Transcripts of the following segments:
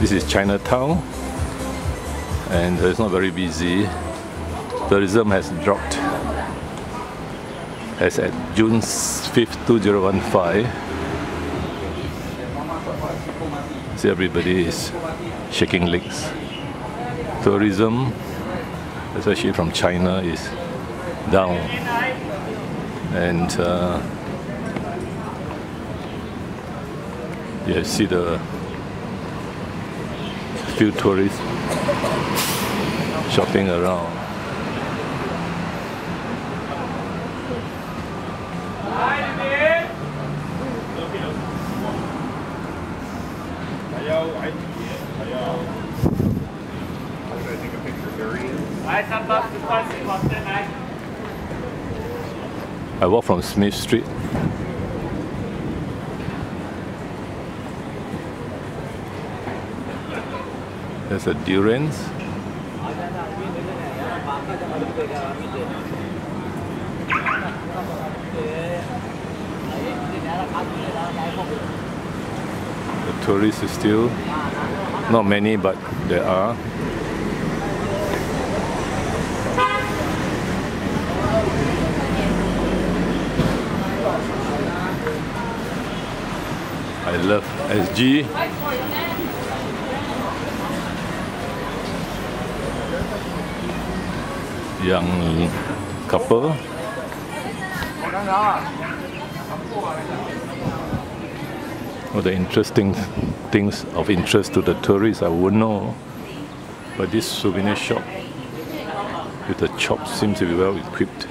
This is Chinatown and it's not very busy. Tourism has dropped as at June 5th, 2015. See everybody is shaking legs. Tourism, especially from China, is down. And uh, you see the few tourists shopping around. I walk from Smith Street. There's a durians. The tourists is still not many, but there are. I love SG. Young couple. All the interesting things of interest to the tourists I wouldn't know. But this souvenir shop with the shop seems to be well equipped.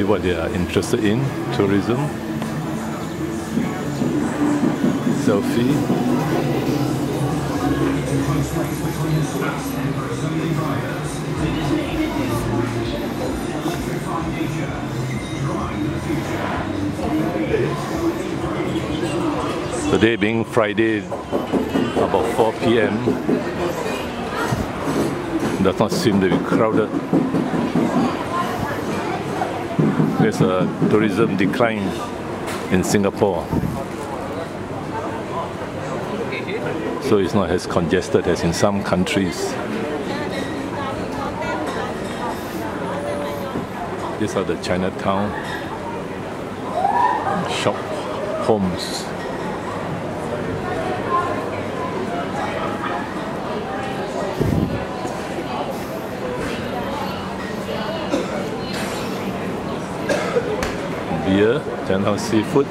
See what they are interested in, tourism, selfie. Today being Friday, about 4 p.m. Does not seem to be crowded. There's a tourism decline in Singapore. So it's not as congested as in some countries. These are the Chinatown shop homes. Beer, Chinatown seafood.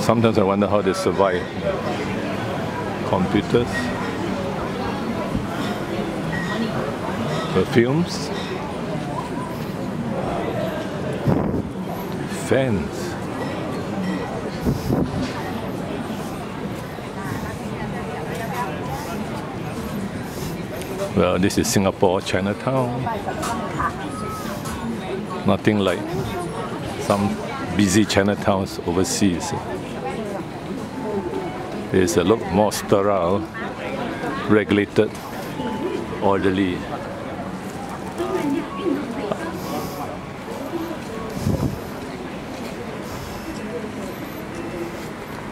Sometimes I wonder how they survive. Computers. Perfumes. Fans. Well, this is Singapore Chinatown. Nothing like some busy Chinatowns overseas. It's a lot more sterile, regulated, orderly.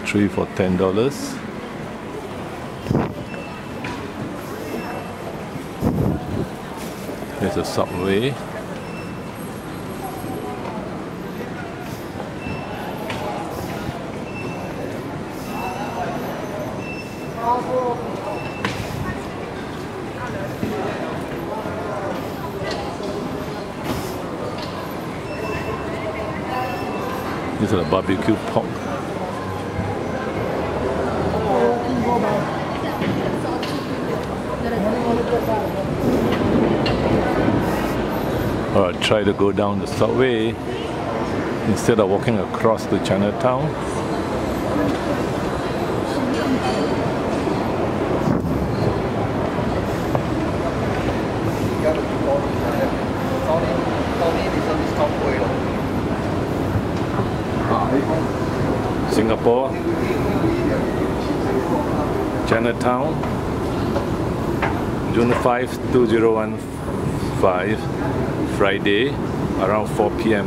Three for ten dollars. There's a subway. These are the barbecue pork. Try to go down the subway instead of walking across to Chinatown. Singapore, Chinatown, June 5, 2015, Friday, around 4 p.m.